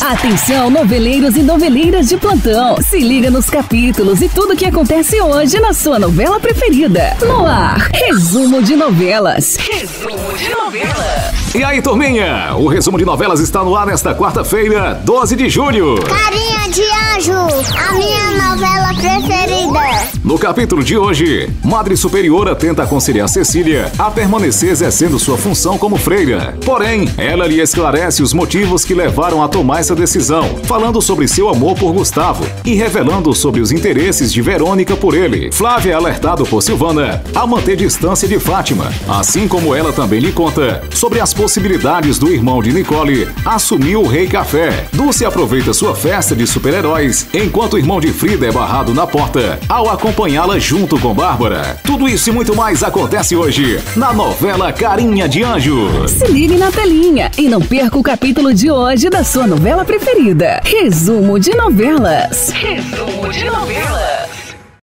Atenção, noveleiros e noveleiras de plantão. Se liga nos capítulos e tudo que acontece hoje na sua novela preferida. No ar, resumo de novelas. Resumo de novelas. E aí, turminha? O resumo de novelas está no ar nesta quarta-feira, 12 de julho. Carinha de Anjo, a minha. No capítulo de hoje, Madre Superiora tenta aconselhar Cecília a permanecer exercendo sua função como freira. Porém, ela lhe esclarece os motivos que levaram a tomar essa decisão, falando sobre seu amor por Gustavo e revelando sobre os interesses de Verônica por ele. Flávia é alertado por Silvana a manter distância de Fátima, assim como ela também lhe conta sobre as possibilidades do irmão de Nicole assumir o Rei Café. Dulce aproveita sua festa de super-heróis, enquanto o irmão de Frida é barrado na porta ao acompanhá-la junto com Bárbara. Tudo isso e muito mais acontece hoje na novela Carinha de Anjo. Se ligue na telinha e não perca o capítulo de hoje da sua novela preferida. Resumo de novelas. Resumo de novelas.